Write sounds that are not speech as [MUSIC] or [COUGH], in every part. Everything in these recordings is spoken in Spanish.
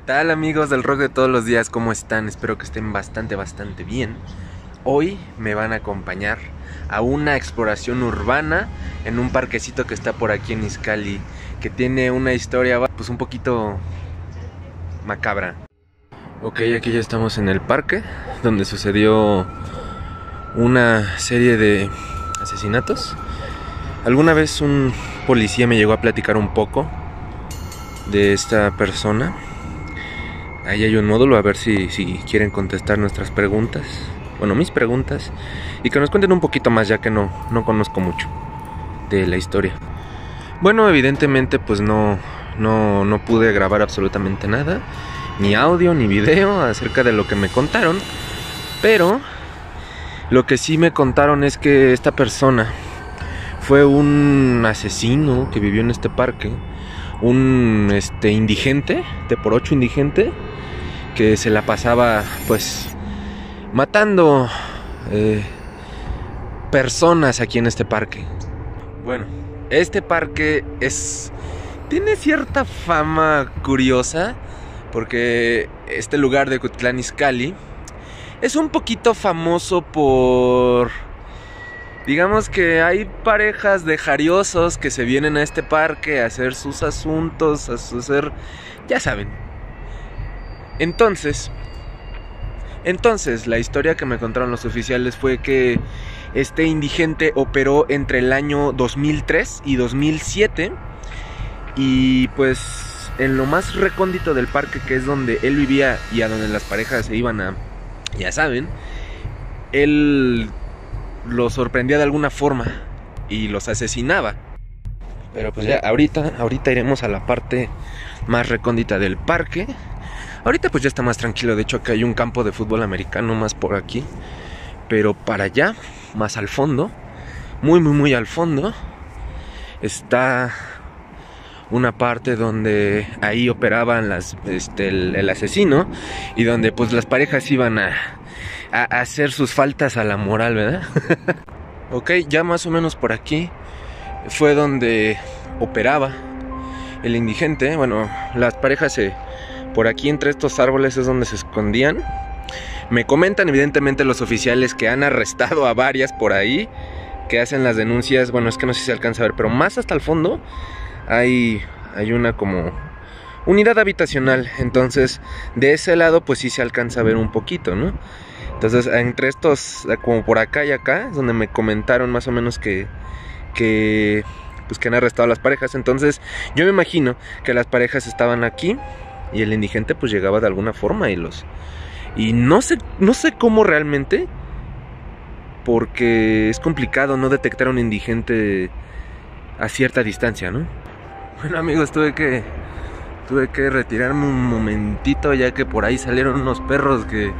¿Qué tal amigos del rock de todos los días? ¿Cómo están? Espero que estén bastante, bastante bien. Hoy me van a acompañar a una exploración urbana en un parquecito que está por aquí en Iscali, que tiene una historia pues un poquito macabra. Ok, aquí ya estamos en el parque, donde sucedió una serie de asesinatos. Alguna vez un policía me llegó a platicar un poco de esta persona. Ahí hay un módulo, a ver si, si quieren contestar nuestras preguntas. Bueno, mis preguntas. Y que nos cuenten un poquito más, ya que no, no conozco mucho de la historia. Bueno, evidentemente pues no, no, no pude grabar absolutamente nada. Ni audio, ni video acerca de lo que me contaron. Pero lo que sí me contaron es que esta persona fue un asesino que vivió en este parque, un este indigente, de por ocho indigente, que se la pasaba pues matando eh, personas aquí en este parque. Bueno, este parque es tiene cierta fama curiosa porque este lugar de Cutlán Izcalli es un poquito famoso por Digamos que hay parejas de jariosos que se vienen a este parque a hacer sus asuntos, a hacer, ya saben. Entonces, entonces la historia que me contaron los oficiales fue que este indigente operó entre el año 2003 y 2007 y pues en lo más recóndito del parque que es donde él vivía y a donde las parejas se iban a, ya saben, él los sorprendía de alguna forma y los asesinaba. Pero pues ya ahorita, ahorita iremos a la parte más recóndita del parque. Ahorita pues ya está más tranquilo, de hecho acá hay un campo de fútbol americano más por aquí. Pero para allá, más al fondo, muy muy muy al fondo, está una parte donde ahí operaban las, este, el, asesino y donde pues las parejas iban a, a hacer sus faltas a la moral, ¿verdad? [LAUGHS] ok, ya más o menos por aquí fue donde operaba el indigente. Bueno, las parejas se, por aquí entre estos árboles es donde se escondían. Me comentan evidentemente los oficiales que han arrestado a varias por ahí, que hacen las denuncias. Bueno, es que no sé si se alcanza a ver, pero más hasta el fondo hay, hay una como unidad habitacional. Entonces, de ese lado pues sí se alcanza a ver un poquito, ¿no? Entonces, entre estos, como por acá y acá, es donde me comentaron más o menos que, pues que han arrestado a las parejas. Entonces, yo me imagino que las parejas estaban aquí y el indigente pues llegaba de alguna forma y los... Y no sé, no sé cómo realmente, porque es complicado no detectar a un indigente a cierta distancia, ¿no? Bueno amigos, tuve que tuve que retirarme un momentito ya que por ahí salieron unos perros que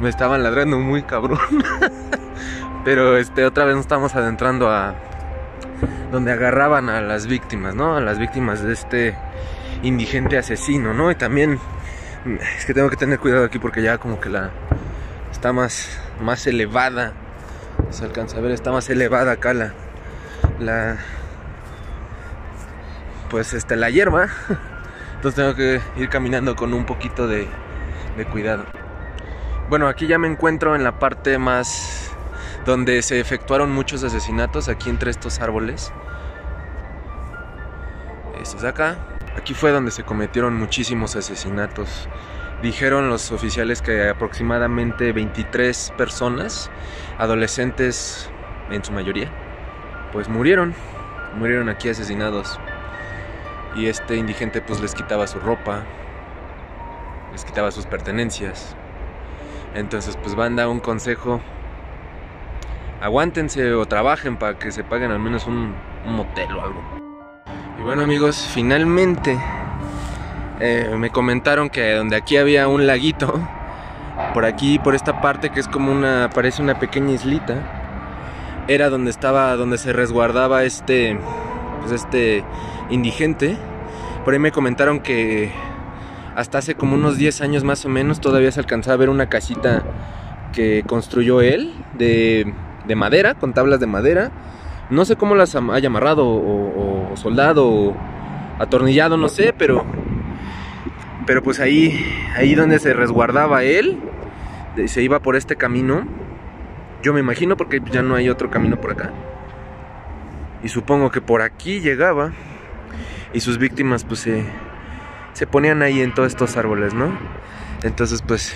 me estaban ladrando muy cabrón. [LAUGHS] Pero este otra vez nos estamos adentrando a donde agarraban a las víctimas, ¿no? A las víctimas de este indigente asesino, ¿no? Y también es que tengo que tener cuidado aquí porque ya como que la está más más elevada. Se alcanza a ver, está más elevada acá la la pues este la hierba. [LAUGHS] Entonces tengo que ir caminando con un poquito de, de cuidado. Bueno, aquí ya me encuentro en la parte más donde se efectuaron muchos asesinatos, aquí entre estos árboles. Estos de acá. Aquí fue donde se cometieron muchísimos asesinatos. Dijeron los oficiales que aproximadamente 23 personas, adolescentes en su mayoría, pues murieron. Murieron aquí asesinados. Y este indigente pues les quitaba su ropa, les quitaba sus pertenencias. Entonces, pues banda, un consejo. Aguántense o trabajen para que se paguen al menos un, un motel o algo. Y bueno amigos, finalmente eh, me comentaron que donde aquí había un laguito, por aquí, por esta parte que es como una, parece una pequeña islita, era donde estaba, donde se resguardaba este, pues este indigente. Por ahí me comentaron que hasta hace como unos 10 años más o menos todavía se alcanzaba a ver una casita que construyó él de, de madera, con tablas de madera. No sé cómo las haya amarrado o, soldado o atornillado, no sé, pero Pero pues ahí, ahí donde se resguardaba él, se iba por este camino. Yo me imagino porque ya no hay otro camino por acá. Y supongo que por aquí llegaba. Y sus víctimas pues se, se ponían ahí en todos estos árboles, ¿no? Entonces pues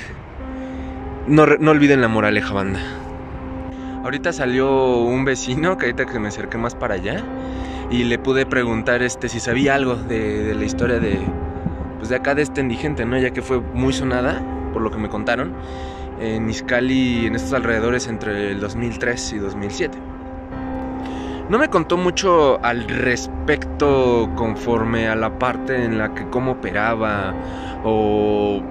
no, no olviden la moraleja banda. Ahorita salió un vecino que ahorita que me acerqué más para allá y le pude preguntar este si sabía algo de, la historia de pues de acá de este indigente, ¿no? Ya que fue muy sonada por lo que me contaron en Izcali en estos alrededores entre el 2003 y 2007. No me contó mucho al respecto conforme a la parte en la que cómo operaba o,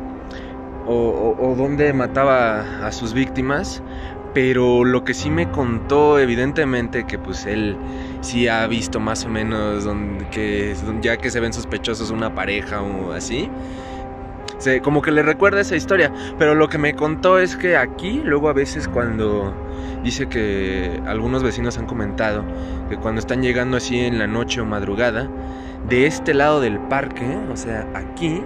o, o, dónde mataba a sus víctimas, pero lo que sí me contó evidentemente que pues él sí ha visto más o menos que ya que se ven sospechosos una pareja o así, como que le recuerda esa historia, pero lo que me contó es que aquí luego a veces cuando dice que algunos vecinos han comentado que cuando están llegando así en la noche o madrugada, de este lado del parque, o sea, aquí,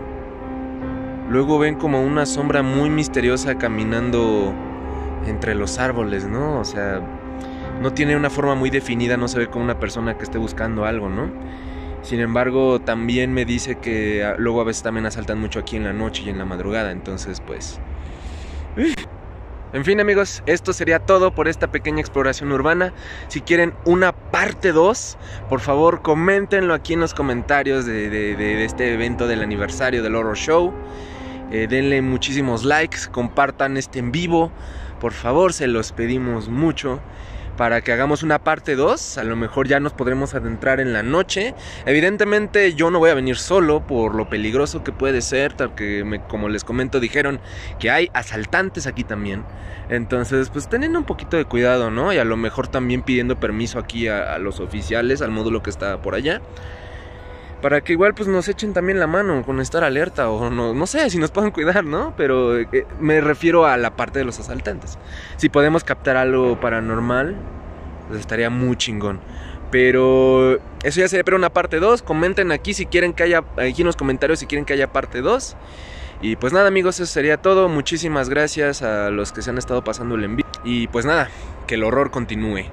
luego ven como una sombra muy misteriosa caminando entre los árboles, ¿no? O sea, no tiene una forma muy definida, no se ve como una persona que esté buscando algo, ¿no? Sin embargo, también me dice que ah, luego a veces también asaltan mucho aquí en la noche y en la madrugada, entonces pues... En fin amigos, esto sería todo por esta pequeña exploración urbana. Si quieren una parte 2, por favor coméntenlo aquí en los comentarios de, este evento del aniversario del Horror Show. Eh, denle muchísimos likes, compartan este en vivo. Por favor, se los pedimos mucho para que hagamos una parte 2. A lo mejor ya nos podremos adentrar en la noche. Evidentemente yo no voy a venir solo por lo peligroso que puede ser, me, como les comento dijeron que hay asaltantes aquí también. Entonces pues teniendo un poquito de cuidado, ¿no? Y a lo mejor también pidiendo permiso aquí a, a los oficiales, al módulo que está por allá para que igual pues nos echen también la mano con estar alerta o no, no sé si nos puedan cuidar, ¿no? Pero eh, me refiero a la parte de los asaltantes. Si podemos captar algo paranormal, pues estaría muy chingón. Pero eso ya sería pero una parte 2. Comenten aquí si quieren que haya, aquí en los comentarios si quieren que haya parte 2. Y pues nada amigos, eso sería todo. Muchísimas gracias a los que se han estado pasando el envío. Y pues nada, que el horror continúe.